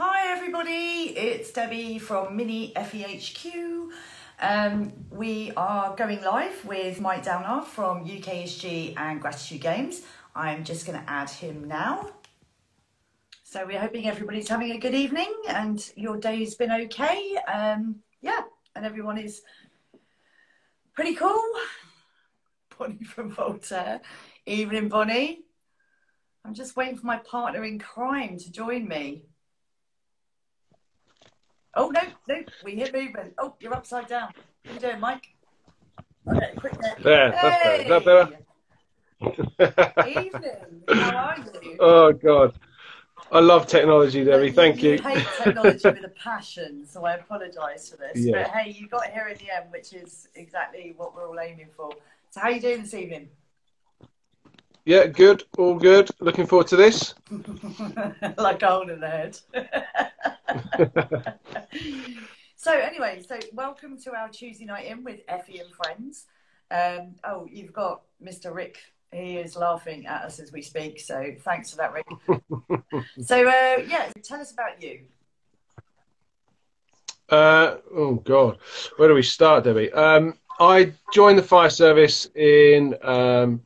Hi everybody, it's Debbie from Mini FEHQ. Um, we are going live with Mike Downard from UKSG and Gratitude Games. I'm just going to add him now. So we're hoping everybody's having a good evening and your day's been okay. Um, yeah, and everyone is pretty cool. Bonnie from Voltaire. Evening, Bonnie. I'm just waiting for my partner in crime to join me. Oh, no, no, we hear movement. Oh, you're upside down. What are you doing, Mike? Okay, quick there. There, that's better. Is that better? Evening. How are you? Oh, God. I love technology, Debbie. Thank you. You hate technology with a passion, so I apologise for this. Yeah. But hey, you got here in the end, which is exactly what we're all aiming for. So, how are you doing this evening? Yeah, good. All good. Looking forward to this. like a hole in the head. so, anyway, so welcome to our Tuesday night in with Effie and friends. Um, oh, you've got Mr. Rick he is laughing at us as we speak. So thanks for that, Rick. so uh, yeah, tell us about you. Uh, oh God, where do we start, Debbie? Um, I joined the fire service in um,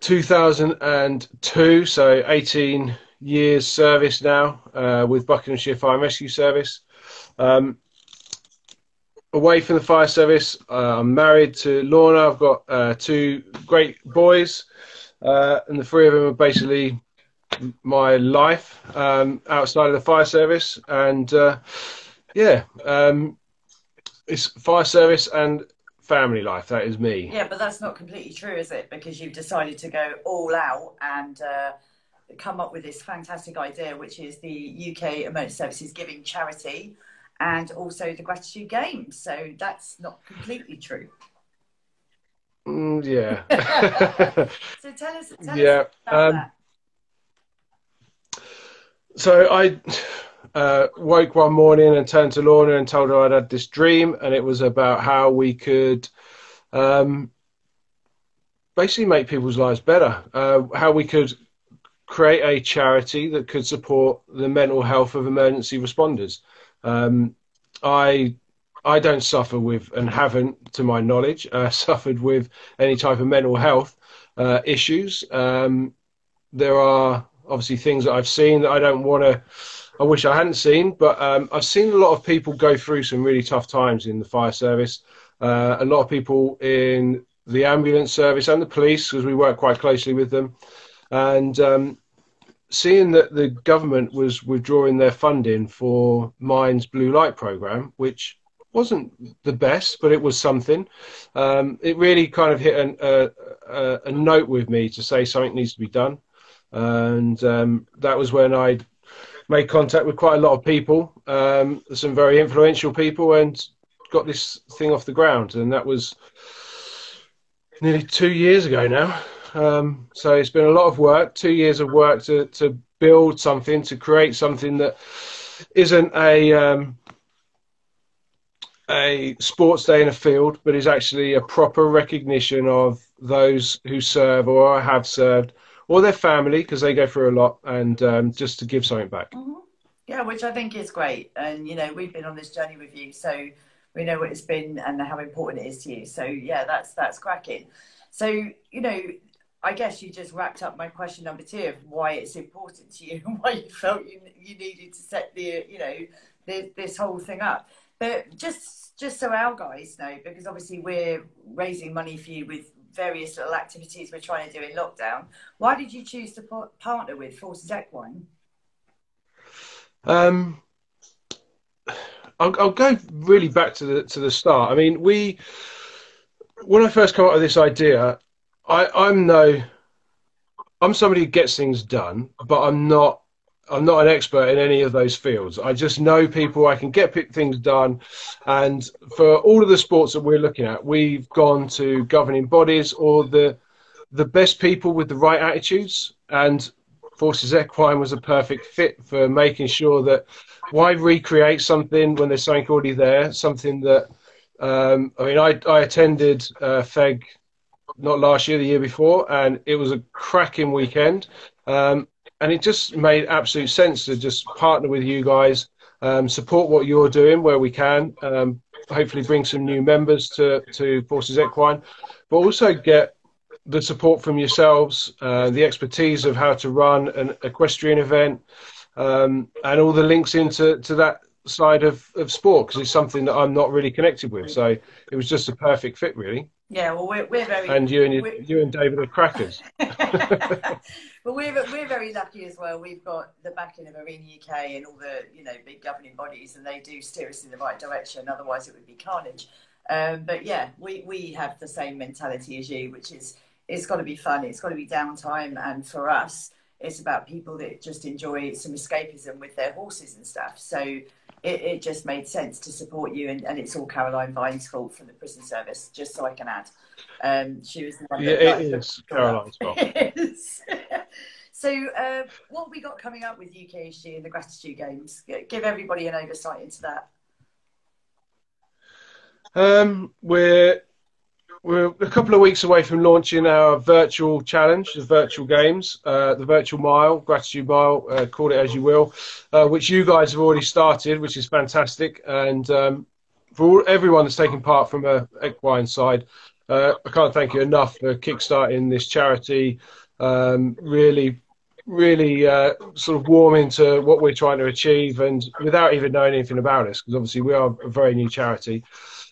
2002, so 18 years service now uh, with Buckinghamshire Fire and Rescue Service. Um, away from the fire service. Uh, I'm married to Lorna. I've got uh, two great boys, uh, and the three of them are basically my life um, outside of the fire service. And uh, yeah, um, it's fire service and family life. That is me. Yeah, but that's not completely true, is it? Because you've decided to go all out and uh, come up with this fantastic idea, which is the UK Emergency Services Giving Charity and also the gratitude games. So that's not completely true. Mm, yeah. so tell us, tell yeah. Us um, that. So I uh, woke one morning and turned to Lorna and told her I'd had this dream, and it was about how we could um, basically make people's lives better. Uh, how we could create a charity that could support the mental health of emergency responders. Um, I I don't suffer with and haven't, to my knowledge, uh, suffered with any type of mental health uh, issues. Um, there are obviously things that I've seen that I don't want to. I wish I hadn't seen, but um, I've seen a lot of people go through some really tough times in the fire service. Uh, a lot of people in the ambulance service and the police, because we work quite closely with them. And um, seeing that the government was withdrawing their funding for Mind's Blue Light program, which wasn't the best, but it was something. Um, it really kind of hit an, a, a, note with me to say something needs to be done, and um, that was when I made contact with quite a lot of people, um, some very influential people, and got this thing off the ground. And that was nearly two years ago now. Um, so it's been a lot of work, two years of work to, to build something, to create something that isn't a um, a sports day in a field, but is actually a proper recognition of those who serve or have served, or their family because they go through a lot, and um, just to give something back. Mm-hmm. Yeah, which I think is great, and you know we've been on this journey with you, so we know what it's been and how important it is to you. So yeah, that's that's cracking. So you know I guess you just wrapped up my question number two of why it's important to you and why you felt you, you needed to set the you know the, this whole thing up. But just just so our guys know, because obviously we're raising money for you with various little activities we're trying to do in lockdown. Why did you choose to partner with Forces Equine? Um, I'll, I'll go really back to the to the start. I mean, we when I first came up with this idea, I, I'm no, I'm somebody who gets things done, but I'm not. I'm not an expert in any of those fields. I just know people. I can get things done, and for all of the sports that we're looking at, we've gone to governing bodies or the the best people with the right attitudes. And Forces Equine was a perfect fit for making sure that why recreate something when there's something already there, something that um, I mean, I, I attended uh, not last year, the year before, and it was a cracking weekend. Um, and it just made absolute sense to just partner with you guys, um, support what you're doing where we can, um, hopefully bring some new members to to Forces Equine, but also get the support from yourselves, uh, the expertise of how to run an equestrian event, um, and all the links into to that side of, of sport because it's something that I'm not really connected with. So it was just a perfect fit, really. Yeah, well, we're, we're very. And you and you and David are crackers. well, we're we're very lucky as well. We've got the backing of Arena UK and all the you know big governing bodies, and they do steer us in the right direction. Otherwise, it would be carnage. Um, but yeah, we we have the same mentality as you, which is it's got to be fun. It's got to be downtime, and for us, it's about people that just enjoy some escapism with their horses and stuff. So it, it just made sense to support you, and, and it's all Caroline Vine's fault from the prison service, just so I can add. Um, she was the one yeah, that it is Caroline's fault. so, uh, what we got coming up with UKSG and the Gratitude Games? Give everybody an oversight into that. Um, we're we're a couple of weeks away from launching our virtual challenge, the virtual games, uh, the virtual mile, gratitude mile, uh, call it as you will, uh, which you guys have already started, which is fantastic. And um, for all, everyone that's taking part from a equine side, uh, I can't thank you enough for kickstarting this charity. Um, really, really uh, sort of warm into what we're trying to achieve, and without even knowing anything about us, because obviously we are a very new charity.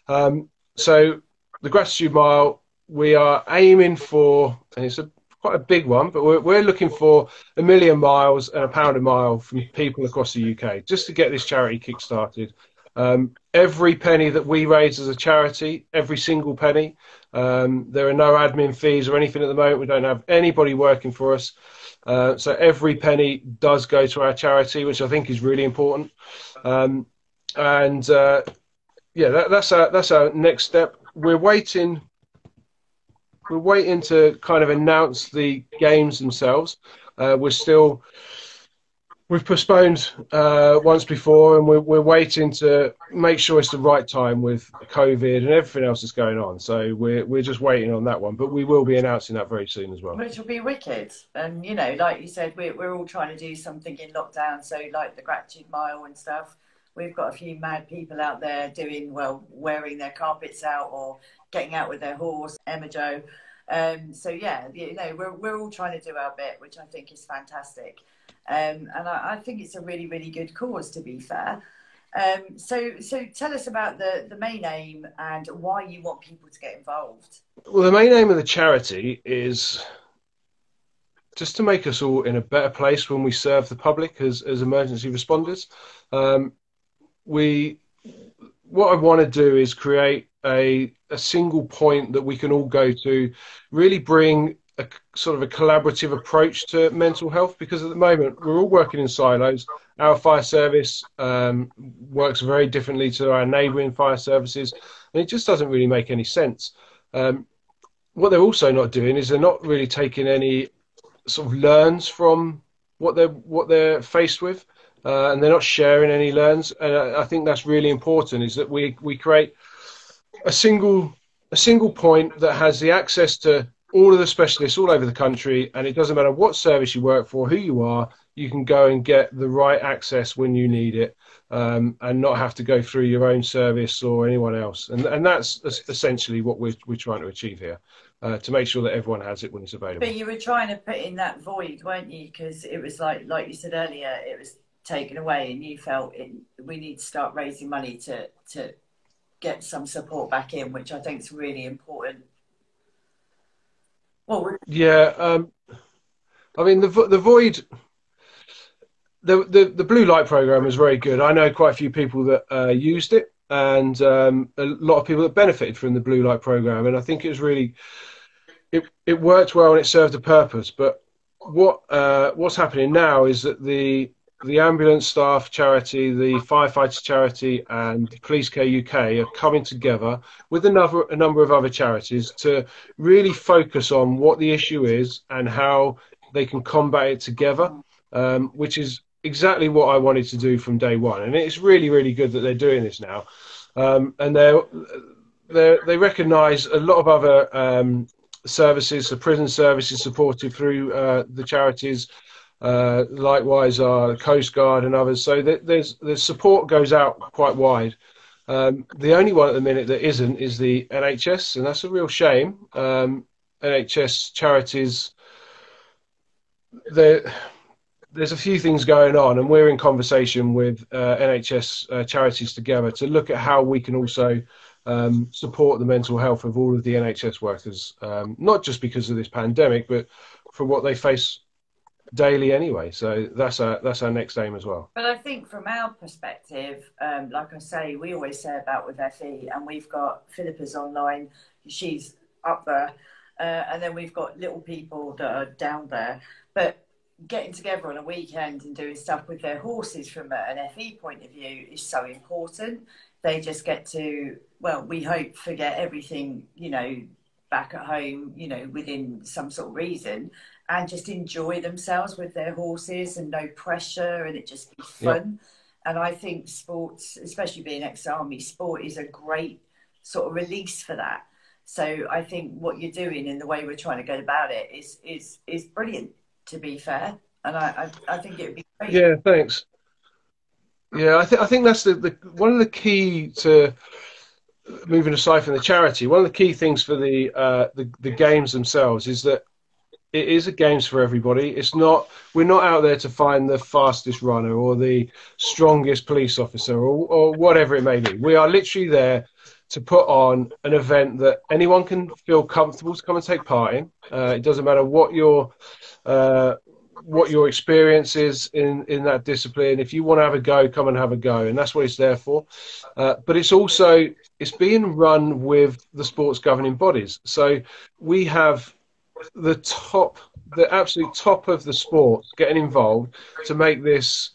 Um, so the Gratitude Mile, we are aiming for, and it's a, quite a big one, but we're, we're looking for a million miles and a pound a mile from people across the UK just to get this charity kick-started. Um, every penny that we raise as a charity, every single penny, um, there are no admin fees or anything at the moment. We don't have anybody working for us. Uh, so every penny does go to our charity, which I think is really important. Um, and uh, yeah, that, that's our that's our next step we're waiting. We're waiting to kind of announce the games themselves. Uh, we're still we've postponed uh, once before, and we're, we're waiting to make sure it's the right time with COVID and everything else that's going on. So we're we're just waiting on that one, but we will be announcing that very soon as well. Which will be wicked, and you know, like you said, we're we're all trying to do something in lockdown. So like the gratitude mile and stuff we've got a few mad people out there doing well, wearing their carpets out or getting out with their horse, Emma Joe. Um, so yeah, you know, we're we're all trying to do our bit, which I think is fantastic, um, and I, I, think it's a really really good cause. To be fair, um, so so tell us about the the main aim and why you want people to get involved. Well, the main aim of the charity is just to make us all in a better place when we serve the public as as emergency responders. We what I want to do is create a a single point that we can all go to, really bring a sort of a collaborative approach to mental health because at the moment we're all working in silos. Our fire service um, works very differently to our neighbouring fire services, and it just doesn't really make any sense. Um, what they're also not doing is they're not really taking any sort of learns from what they're what they're faced with uh, and they're not sharing any learns. And I, I, think that's really important. Is that we we create a single a single point that has the access to all of the specialists all over the country, and it doesn't matter what service you work for, who you are, you can go and get the right access when you need it, um, and not have to go through your own service or anyone else. And and that's essentially what we're we're trying to achieve here. Uh, to make sure that everyone has it when it's available. But you were trying to put in that void, weren't you? Because it was like, like you said earlier, it was taken away and you felt we need to start raising money to to get some support back in which i think is really important. Well yeah um, i mean the the void the, the the blue light program is very good. I know quite a few people that uh, used it and um, a lot of people that benefited from the blue light program. And i think it was really it, it worked well and it served a purpose. But what uh, what's happening now is that the the ambulance staff charity, the firefighters charity, and Police Care UK are coming together with another, a number of other charities to really focus on what the issue is and how they can combat it together, um, which is exactly what I wanted to do from day one. And it's really, really good that they're doing this now. Um, and they're, they're, they recognise a lot of other um, services, the prison services supported through uh, the charities Uh, likewise, our Coast Guard and others. So there's the support goes out quite wide. Um, the only one at the minute that isn't is the NHS, and that's a real shame. Um, NHS charities, there's a few things going on, and we're in conversation with uh, NHS uh, charities together to look at how we can also um, support the mental health of all of the NHS workers, um, not just because of this pandemic, but for what they face daily anyway. So that's our that's our next aim as well. But I think from our perspective, um, like I say, we always say about with FE, and we've got Philippa's online. She's up there, uh, and then we've got little people that are down there. But getting together on a weekend and doing stuff with their horses from an FE point of view is so important. They just get to, well, we hope forget everything, you know, back at home, you know, within some sort of reason, and just enjoy themselves with their horses and no pressure and it just be fun. And I think sports, especially being ex army, sport is a great sort of release for that. So I think what you're doing and the way we're trying to go about it is is is brilliant. To be fair, and I I, I think it would be great. Yeah, thanks. Yeah, I think I think that's the, the one of the key to moving aside from the charity. One of the key things for the uh, the, the games themselves is that it is a games for everybody. It's not we're not out there to find the fastest runner or the strongest police officer or, or whatever it may be. We are literally there to put on an event that anyone can feel comfortable to come and take part in. Uh, it doesn't matter what your uh, what your experience is in in that discipline. If you want to have a go, come and have a go, and that's what it's there for. Uh, but it's also it's being run with the sports governing bodies. So we have the top, the absolute top of the sport getting involved to make this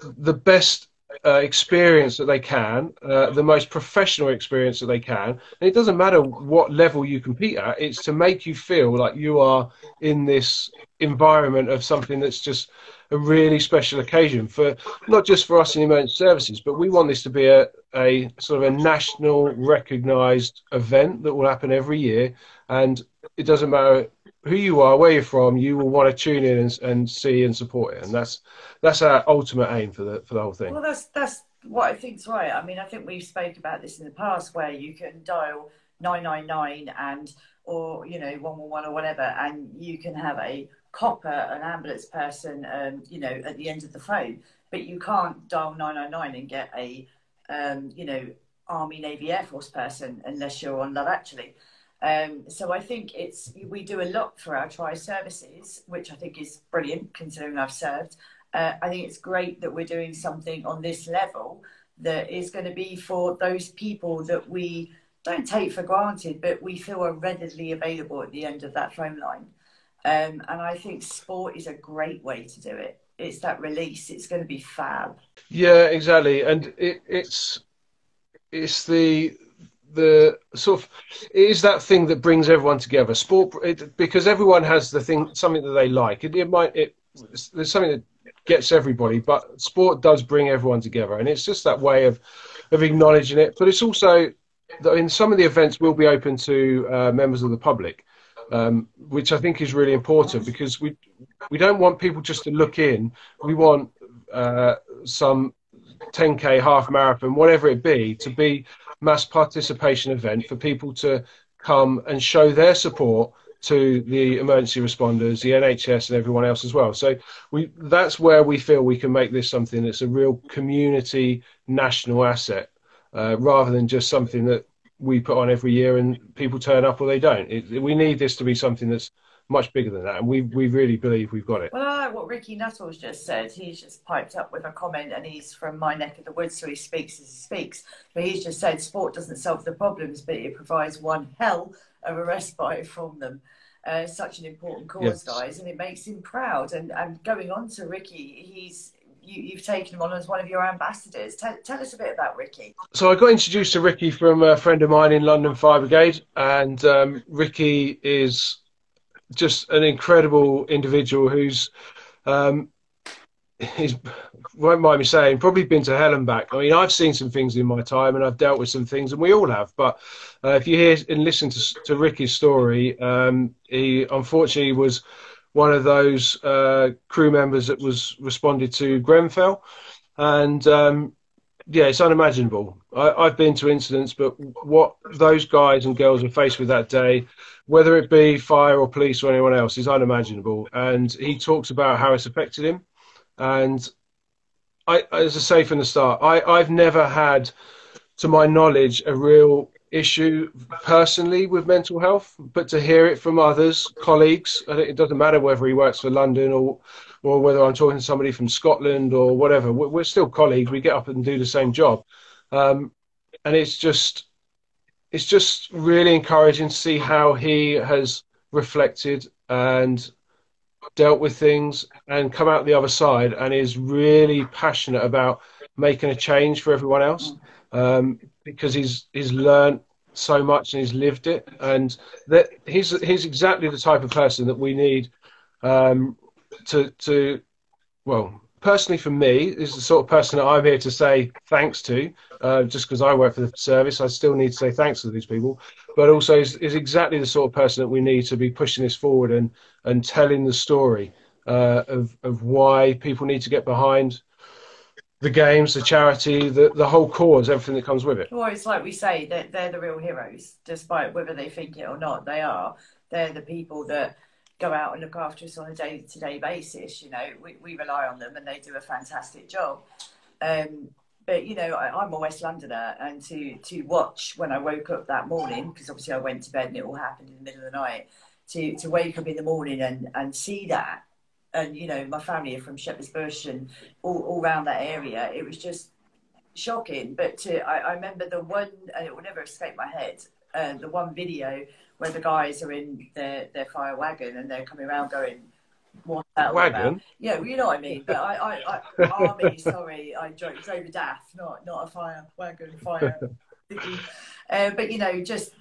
the best uh, experience that they can, uh, the most professional experience that they can. And it doesn't matter what level you compete at, it's to make you feel like you are in this environment of something that's just a really special occasion for not just for us in emergency services, but we want this to be a, a sort of a national recognized event that will happen every year. And it doesn't matter who you are, where you're from, you will want to tune in and, and see and support it, and that's that's our ultimate aim for the for the whole thing. Well, that's that's what I think's right. I mean, I think we've spoke about this in the past, where you can dial nine nine nine and or you know one one one or whatever, and you can have a copper, an ambulance person, um, you know, at the end of the phone, but you can't dial nine nine nine and get a um, you know Army, Navy, Air Force person unless you're on Love Actually. Um, so I think it's we do a lot for our tri services, which I think is brilliant considering I've served. Uh, I think it's great that we're doing something on this level that is going to be for those people that we don't take for granted, but we feel are readily available at the end of that phone line. Um, and I think sport is a great way to do it. It's that release. It's going to be fab. Yeah, exactly. And it, it's it's the the sort of it is that thing that brings everyone together. Sport it, because everyone has the thing something that they like. It, it might it there's something that gets everybody, but sport does bring everyone together, and it's just that way of of acknowledging it. But it's also that in some of the events will be open to uh, members of the public, um, which I think is really important because we we don't want people just to look in. We want uh, some 10k half marathon, whatever it be, to be mass participation event for people to come and show their support to the emergency responders, the NHS, and everyone else as well. So we that's where we feel we can make this something that's a real community national asset, uh, rather than just something that we put on every year and people turn up or they don't. It, we need this to be something that's much bigger than that, and we we really believe we've got it. Well, I like what Ricky Nuttall's just said. He's just piped up with a comment, and he's from my neck of the woods, so he speaks as he speaks. But he's just said sport doesn't solve the problems, but it provides one hell of a respite from them. Uh, such an important cause, yes. guys, and it makes him proud. And and going on to Ricky, he's you, have taken him on as one of your ambassadors. Tell, tell, us a bit about Ricky. So I got introduced to Ricky from a friend of mine in London Fire Brigade, and um, Ricky is just an incredible individual who's um, he's won't mind me saying probably been to hell and back. I mean, I've seen some things in my time, and I've dealt with some things, and we all have. But uh, if you hear and listen to, to Ricky's story, um, he unfortunately was one of those uh, crew members that was responded to Grenfell, and um, yeah, it's unimaginable. I, have been to incidents, but what those guys and girls were faced with that day, whether it be fire or police or anyone else, is unimaginable. And he talks about how it's affected him. And I, as I say from the start, I, I've never had, to my knowledge, a real issue personally with mental health, but to hear it from others, colleagues, it doesn't matter whether he works for London or or whether I'm talking to somebody from Scotland or whatever. We're still colleagues. We get up and do the same job, um, and it's just it's just really encouraging to see how he has reflected and dealt with things and come out the other side and is really passionate about making a change for everyone else um, because he's he's learned so much and he's lived it and that he's he's exactly the type of person that we need um, to to well personally for me is the sort of person that I'm here to say thanks to. Uh, just because I work for the service, I still need to say thanks to these people. But also is, is exactly the sort of person that we need to be pushing this forward and and telling the story uh, of of why people need to get behind the games, the charity, the the whole cause, everything that comes with it. Well, it's like we say that they're, the real heroes, despite whether they think it or not. They are. They're the people that go out and look after us on a day to day basis. You know, we, we rely on them and they do a fantastic job. Um, but you know, I, am a West Londoner, and to to watch when I woke up that morning, because obviously I went to bed and it all happened in the middle of the night. To to wake up in the morning and and see that, and you know, my family are from Shepherd's Bush and all, all around that area. It was just shocking. But to, I, I remember the one, and it will never escape my head. Uh, the one video where the guys are in their, their fire wagon and they're coming around going, what that wagon? About? Yeah, you know what I mean. But I, I, I army, sorry, I drove, drove a DAF, not not a fire wagon, fire. uh, but you know, just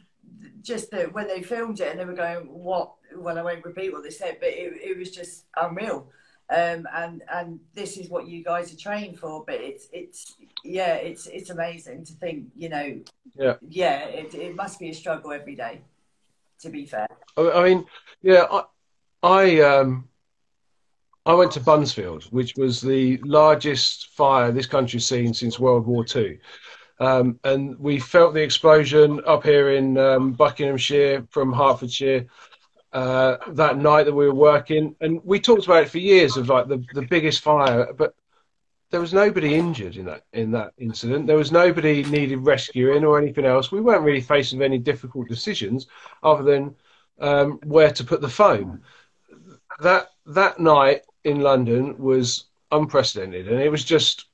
just that when they filmed it and they were going, what? Well, I won't repeat what they said, but it, it was just unreal. Um, and and this is what you guys are trained for. But it's it's yeah, it's it's amazing to think. You know, yeah, yeah, it, it must be a struggle every day to be fair. I mean, yeah, I, I um, I went to Buncefield, which was the largest fire this country's seen since World War Two. Um, and we felt the explosion up here in um, Buckinghamshire from Hertfordshire uh, that night that we were working. And we talked about it for years of like the, the biggest fire, but there was nobody injured in that in that incident. There was nobody needed rescuing or anything else. We weren't really faced with any difficult decisions other than um, where to put the foam. That that night in London was unprecedented, and it was just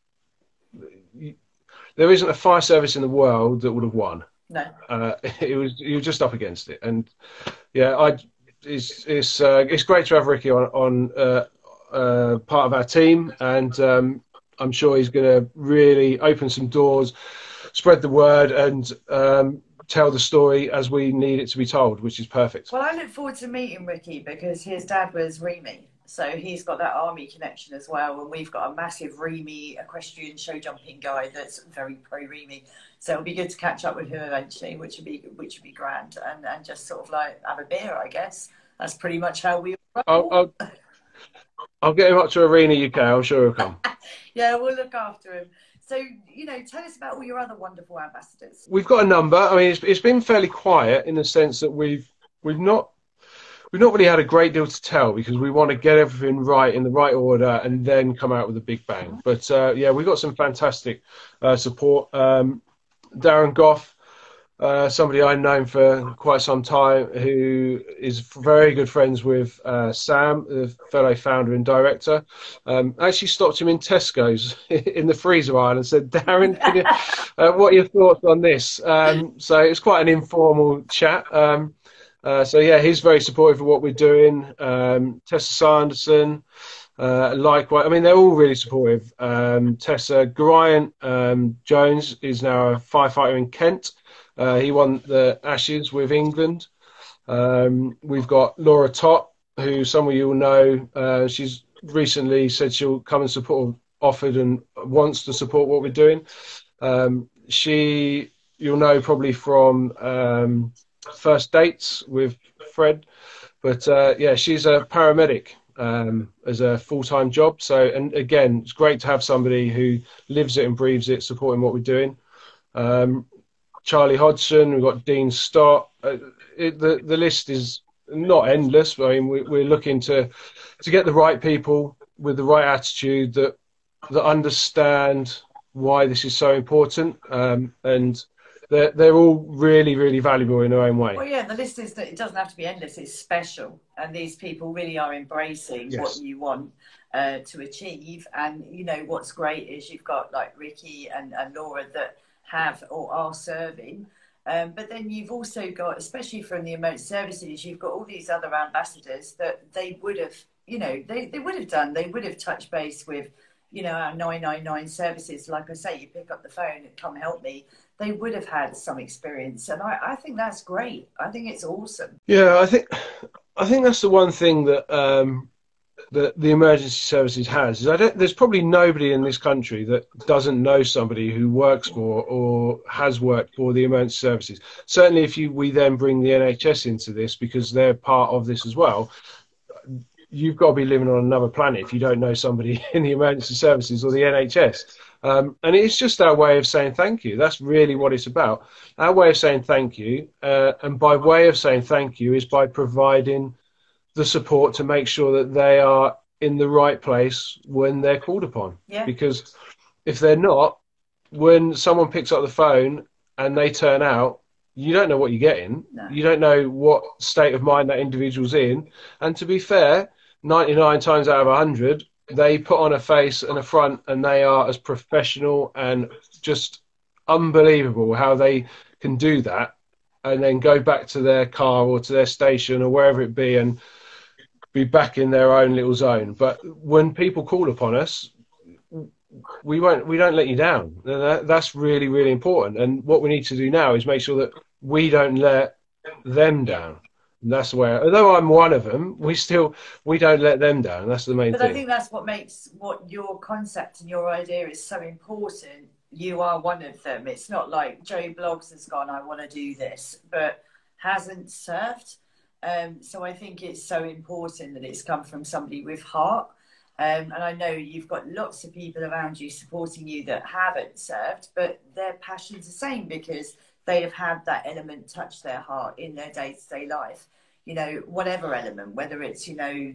there isn't a fire service in the world that would have won. No, uh, it was you were just up against it, and yeah, I it's it's uh, it's great to have Ricky on on. Uh, uh, part of our team, and um, I'm sure he's going to really open some doors, spread the word, and um, tell the story as we need it to be told, which is perfect. Well, I look forward to meeting Ricky because his dad was REME. So he's got that army connection as well, and we've got a massive REME equestrian show jumping guy that's very pro REME. So it'll be good to catch up with him eventually, which would be which would be grand, and and just sort of like have a beer, I guess. That's pretty much how we. I'll, I'll, I'll get him up to Arena UK. I'm sure he'll come. yeah, we'll look after him. So, you know, tell us about all your other wonderful ambassadors. We've got a number. I mean, it's, it's been fairly quiet in the sense that we've we've not we've not really had a great deal to tell because we want to get everything right in the right order and then come out with a big bang. But uh, yeah, we've got some fantastic uh, support. Um, Darren Gough uh, somebody I've known for quite some time who is very good friends with uh, Sam, the fellow founder and director. Um, actually stopped him in Tesco's in the freezer aisle and said, Darren, you, uh, what are your thoughts on this? Um, so it was quite an informal chat. Um, uh, so yeah, he's very supportive of what we're doing. Um, Tessa Sanderson, uh, likewise, I mean, they're all really supportive. Um, Tessa Geraint um, Jones is now a firefighter in Kent. Uh, he won the Ashes with England. Um, we've got Laura Tott, who some of you will know. Uh, she's recently said she'll come and support, offered and wants to support what we're doing. Um, she, you'll know probably from um, First Dates with Fred. But uh, yeah, she's a paramedic um, as a full time job. So, and again, it's great to have somebody who lives it and breathes it, supporting what we're doing. Um, Charlie Hodgson, we've got Dean Stott. Uh, it, the the list is not endless. I mean, we, we're looking to to get the right people with the right attitude that that understand why this is so important, um, and they're they're all really really valuable in their own way. Well, yeah, the list is that it doesn't have to be endless; it's special, and these people really are embracing yes. what you want uh, to achieve. And you know what's great is you've got like Ricky and, and Laura that have or are serving. Um, but then you've also got, especially from the remote services, you've got all these other ambassadors that they would have, you know, they, they would have done, they would have touched base with, you know, our 999 services. Like I say, you pick up the phone and come help me. They would have had some experience. And I, I think that's great. I think it's awesome. Yeah, I think, I think that's the one thing that, um, that the emergency services has is I don't, there's probably nobody in this country that doesn't know somebody who works for or has worked for the emergency services. Certainly, if you we then bring the NHS into this because they're part of this as well, you've got to be living on another planet if you don't know somebody in the emergency services or the NHS. Um, and it's just our way of saying thank you. That's really what it's about. Our way of saying thank you, uh, and by way of saying thank you, is by providing the support to make sure that they are in the right place when they're called upon. Yeah. Because if they're not, when someone picks up the phone and they turn out, you don't know what you're getting. No. You don't know what state of mind that individual's in. And to be fair, 99 times out of 100, they put on a face and a front and they are as professional and just unbelievable how they can do that and then go back to their car or to their station or wherever it be and be back in their own little zone. But when people call upon us, we won't we don't let you down. that's really really important. And what we need to do now is make sure that we don't let them down. And that's where, although I'm one of them, we still we don't let them down. That's the main thing. but thing. I think that's what makes what your concept and your idea is so important. You are one of them. It's not like Joe Bloggs has gone, I want to do this, but hasn't served um, so I think it's so important that it's come from somebody with heart. Um, and I know you've got lots of people around you supporting you that haven't served, but their passion's the same because they have had that element touch their heart in their day to day life. You know, whatever element, whether it's, you know,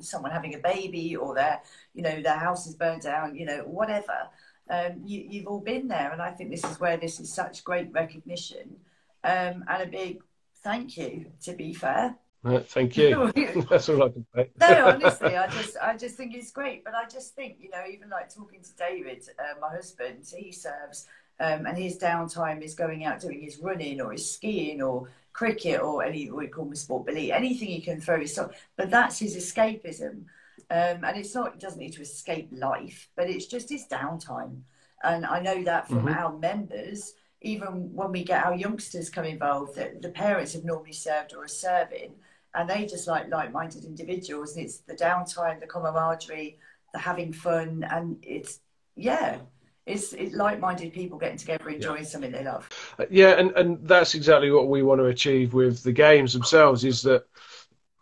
someone having a baby or their, you know, their house is burnt down, you know, whatever. Um, you, you've all been there. And I think this is where this is such great recognition um, and a big thank you. To be fair. Uh, thank you. That's all I can say. no, honestly, I just, I just think it's great. But I just think, you know, even like talking to David, uh, my husband, he serves, um, and his downtime is going out doing his running or his skiing or cricket or any we call him sport Billy, anything he can throw his stuff. But that's his escapism, um, and it's not. It doesn't need to escape life, but it's just his downtime. And I know that from mm-hmm. our members even when we get our youngsters come involved, that the parents have normally served or are serving, and they just like like-minded individuals. And it's the downtime, the camaraderie, the having fun, and it's yeah, it's, it's like-minded people getting together, enjoying yeah. something they love. Uh, yeah, and and that's exactly what we want to achieve with the games themselves. Is that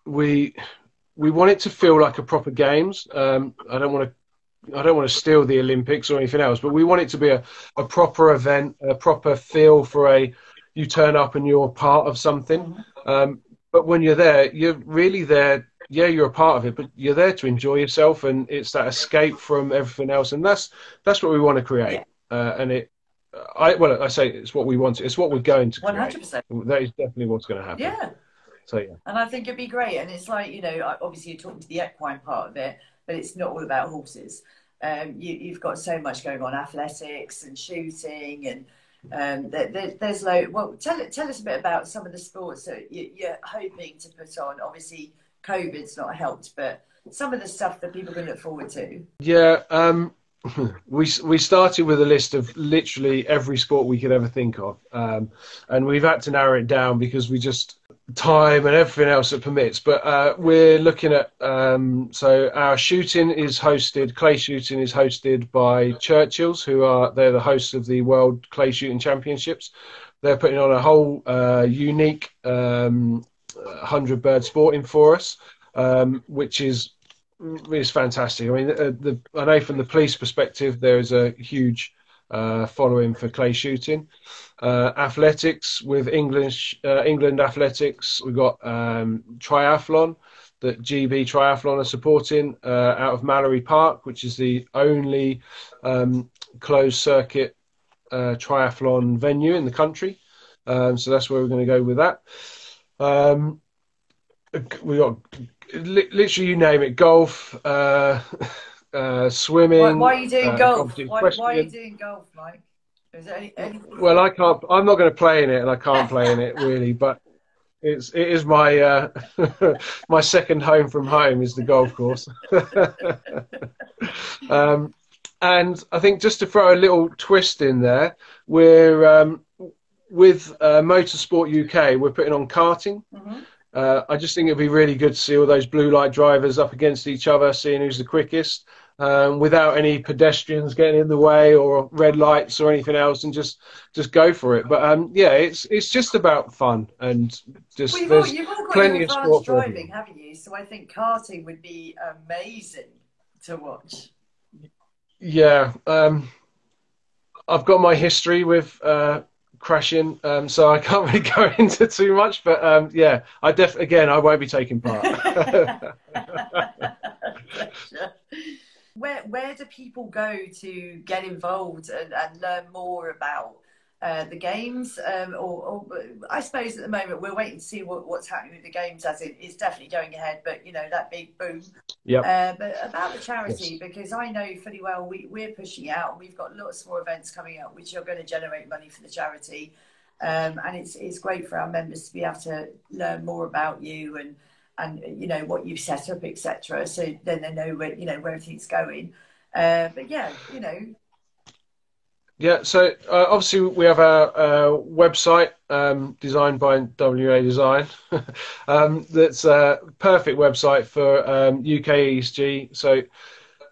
we we want it to feel like a proper games. Um, I don't want to I don't want to steal the Olympics or anything else, but we want it to be a, a proper event, a proper feel for a you turn up and you're part of something. Um, but when you're there, you're really there. Yeah, you're a part of it, but you're there to enjoy yourself, and it's that escape from everything else, and that's that's what we want to create. Yeah. Uh, and it, I well, I say it's what we want. It's what we're going to. One hundred percent. That is definitely what's going to happen. Yeah. So yeah. And I think it'd be great, and it's like you know, obviously you're talking to the equine part of it but it's not all about horses. Um, you, have got so much going on, athletics and shooting, and um, there, there's low. Well, tell tell us a bit about some of the sports that you, are hoping to put on. Obviously, COVID's not helped, but some of the stuff that people can look forward to. Yeah, um, we we started with a list of literally every sport we could ever think of, um, and we've had to narrow it down because we just time and everything else that permits. But uh, we're looking at um, so our shooting is hosted. Clay shooting is hosted by Churchill's, who are they're the hosts of the World Clay Shooting Championships. They're putting on a whole uh, unique um, Hundred Bird Sporting for us, um, which is is fantastic. I mean, uh, the, I know from the police perspective, there is a huge uh, following for clay shooting. Uh, athletics with English uh, England athletics, we've got um, triathlon that GB Triathlon are supporting uh, out of Mallory Park, which is the only um, closed circuit uh, triathlon venue in the country. Um, so that's where we're going to go with that. Um, we got literally you name it, golf, uh, uh, swimming. Why, why, are you doing uh, golf? Why, why, are you doing golf, Mike? Any, any... Well, I can't. I'm not going to play in it, and I can't play in it really. But it's it is my uh, my second home from home is the golf course. um, and I think just to throw a little twist in there, we're um, with uh, Motorsport UK. We're putting on karting. Mm-hmm. Uh, I just think it'd be really good to see all those blue light drivers up against each other, seeing who's the quickest um, without any pedestrians getting in the way or red lights or anything else, and just just go for it. But um, yeah, it's it's just about fun and just well, there's all, you've all plenty of sport driving, haven't you? So I think karting would be amazing to watch. Yeah, um, I've got my history with. Uh, crashing, um, so I can't really go into too much. But um, yeah, I def again I won't be taking part. where where do people go to get involved and, and learn more about uh, the games? Um, or, or, I suppose at the moment we're waiting to see what, what's happening with the games. As it is definitely going ahead, but you know that big boom. Yeah. Uh, but about the charity, yes. because I know fully well we we're pushing out. We've got lots more events coming up which are going to generate money for the charity. Um, and it's it's great for our members to be able to learn more about you and and you know what you've set up, etc. So then they know where you know where everything's going. Uh, but yeah, you know. Yeah, so uh, obviously we have our uh, website um, designed by WA Design. um, that's a perfect website for um, UK ESG. So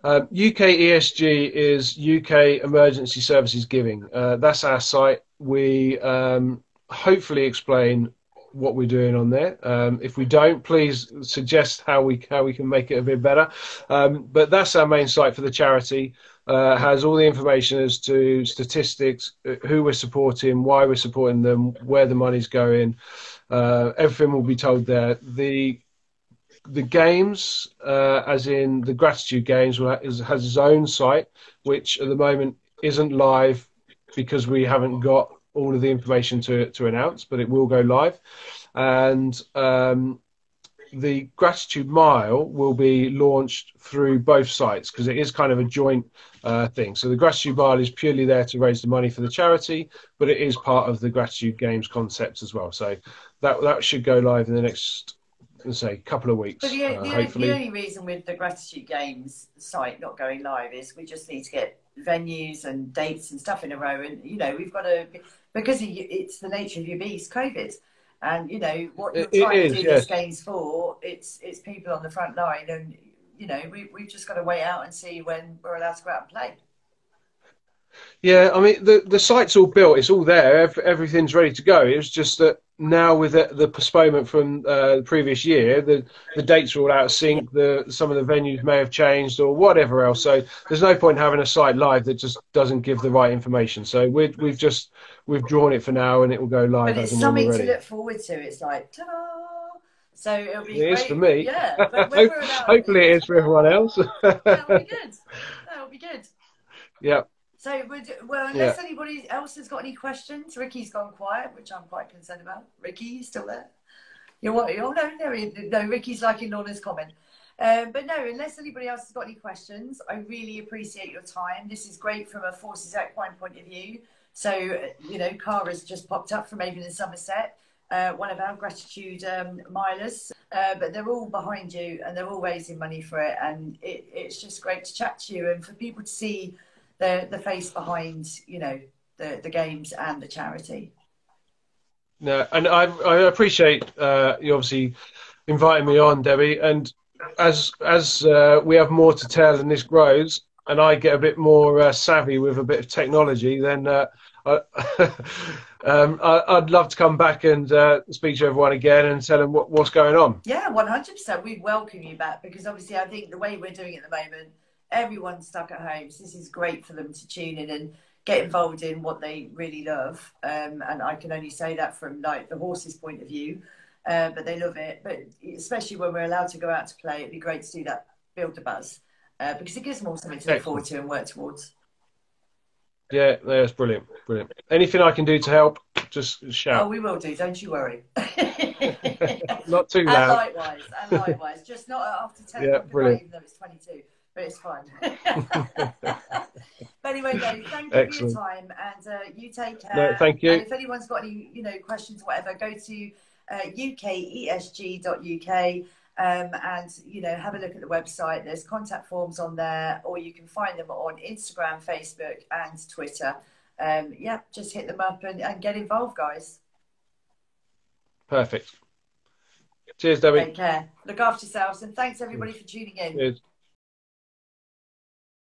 um, UK ESG is UK Emergency Services Giving. Uh, that's our site. We um, hopefully explain what we're doing on there. Um, if we don't, please suggest how we how we can make it a bit better. Um, but that's our main site for the charity. Uh, has all the information as to statistics, uh, who we're supporting, why we're supporting them, where the money's going. Uh, everything will be told there. The the games, uh, as in the gratitude games, has its own site, which at the moment isn't live because we haven't got all of the information to to announce, but it will go live, and um, the gratitude mile will be launched through both sites because it is kind of a joint uh, thing. So the gratitude mile is purely there to raise the money for the charity, but it is part of the gratitude games concept as well. So that that should go live in the next let's say couple of weeks. But the, uh, the, the only reason with the gratitude games site not going live is we just need to get venues and dates and stuff in a row, and you know we've got to because it's the nature of your beast, COVID. And you know what you're trying is, to do yes. these games for. It's it's people on the front line, and you know we we've just got to wait out and see when we're allowed to go out and play. Yeah, I mean the the site's all built; it's all there. Everything's ready to go. It was just that now with the, the postponement from uh, the previous year, the the dates are all out of sync. The some of the venues may have changed or whatever else. So there's no point having a site live that just doesn't give the right information. So we we've just we've drawn it for now, and it will go live. But it's something to look forward to. It's like ta-da! So it'll be. It great. is for me. Yeah. Hopefully, it is for everyone else. That'll be good. That'll be good. Yeah. So, would, well, unless yeah. anybody else has got any questions, Ricky's gone quiet, which I'm quite concerned about. Ricky, you still there? You're what? Oh no, no, no. Ricky's liking Lorna's comment. Um, but no, unless anybody else has got any questions, I really appreciate your time. This is great from a Forces Equine point of view. So, you know, Cara's just popped up from Avon in Somerset, uh, one of our gratitude um, milers. Uh, but they're all behind you and they're all raising money for it. And it, it's just great to chat to you and for people to see the the face behind you know the the games and the charity. No, and I I appreciate uh, you obviously inviting me on, Debbie. And as as uh, we have more to tell and this grows, and I get a bit more uh, savvy with a bit of technology, then uh, I, um, I, would love to come back and uh, speak to everyone again and tell them what, what's going on. Yeah, one hundred percent. We'd welcome you back because obviously I think the way we're doing it at the moment, everyone's stuck at home, so this is great for them to tune in and get involved in what they really love. Um, and I can only say that from like the horses' point of view, uh, but they love it. But especially when we're allowed to go out to play, it'd be great to do that, build the buzz, uh, because it gives them all something to look forward to and work towards. Yeah, that's brilliant, brilliant. Anything I can do to help, just shout. Oh, we will do. Don't you worry. not too loud. And likewise, and likewise. Just not after ten yeah, brilliant. even though it's twenty-two. But it's fine. but anyway, Dave, thank you Excellent. for your time, and uh, you take care. No, thank you. And if anyone's got any, you know, questions or whatever, go to uh, ukesg.uk um, and you know have a look at the website. There's contact forms on there, or you can find them on Instagram, Facebook, and Twitter. Um, yeah, just hit them up and, and get involved, guys. Perfect. Cheers, Debbie. Take care. Look after yourselves, and thanks everybody for tuning in. Cheers.